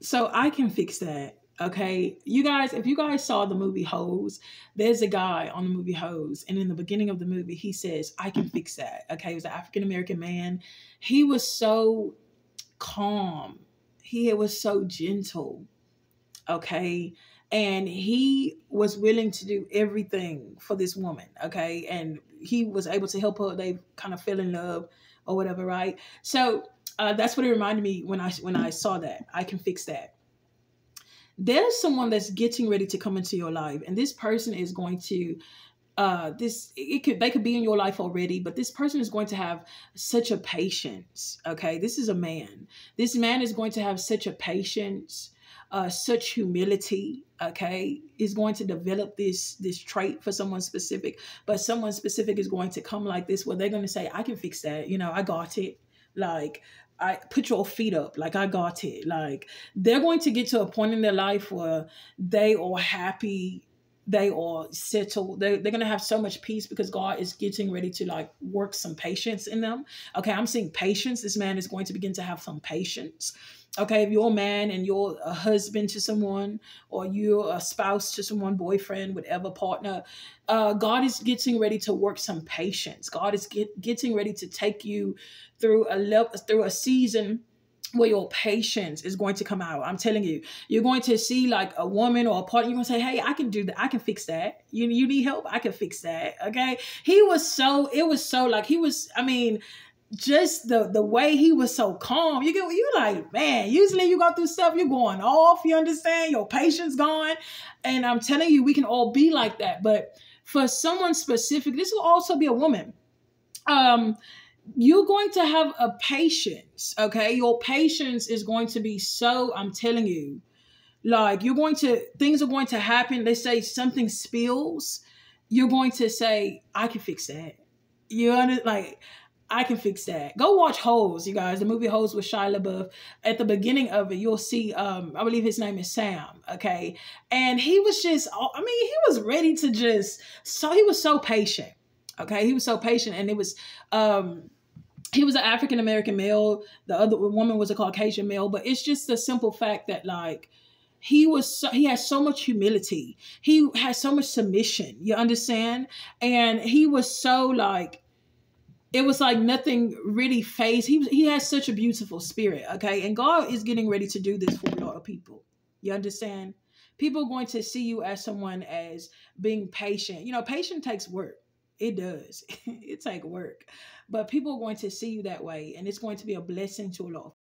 So I can fix that. Okay, you guys, if you guys saw the movie Holes, there's a guy on the movie Holes, and in the beginning of the movie, he says, I can fix that. Okay, he was an African American man. He was so calm, he was so gentle. Okay, and he was willing to do everything for this woman. Okay, and he was able to help her. They kind of fell in love or whatever, right? So uh, that's what it reminded me when I when I saw that. I can fix that. There's someone that's getting ready to come into your life and this person is going to uh this it could they could be in your life already but this person is going to have such a patience okay? This is a man. This man is going to have such a patience uh such humility okay? Is going to develop this this trait for someone specific but someone specific is going to come like this where they're going to say i can fix that you know i got it. Like I put your feet up, like I got it. Like they're going to get to a point in their life where they are happy, they are settled. They, they're going to have so much peace because God is getting ready to like work some patience in them. Okay, I'm seeing patience. This man is going to begin to have some patience. Okay, if you're a man and you're a husband to someone, or you're a spouse to someone, boyfriend, whatever partner, uh, God is getting ready to work some patience. God is get, getting ready to take you through a level, through a season where your patience is going to come out. I'm telling you, you're going to see like a woman or a partner. You're going to say, "Hey, I can do that. I can fix that. You you need help? I can fix that." Okay. He was so. It was so like he was. I mean just the the way he was so calm. You get you like, man, usually you go through stuff, you're going off, you understand, your patience gone. And I'm telling you, we can all be like that. But for someone specific, this will also be a woman. Um, you're going to have a patience, okay? Your patience is going to be so, I'm telling you, like you're going to things are going to happen. They say something spills, you're going to say, I can fix that. You understand? Like I can fix that. Go watch Holes, you guys. The movie Holes with Shia LaBeouf. At the beginning of it, you'll see, um, I believe his name is Sam, okay? And he was just, I mean, he was ready to just, so he was so patient, okay? He was so patient and it was, um, he was an African American male. The other woman was a Caucasian male, but it's just the simple fact that like he was so, he has so much humility. He has so much submission. You understand? And he was so like it was like nothing really fazed. He he has such a beautiful spirit, okay? And God is getting ready to do this for a lot of people. You understand? People are going to see you as someone as being patient. You know, patient takes work. It does. it takes work. But people are going to see you that way, and it's going to be a blessing to a lot of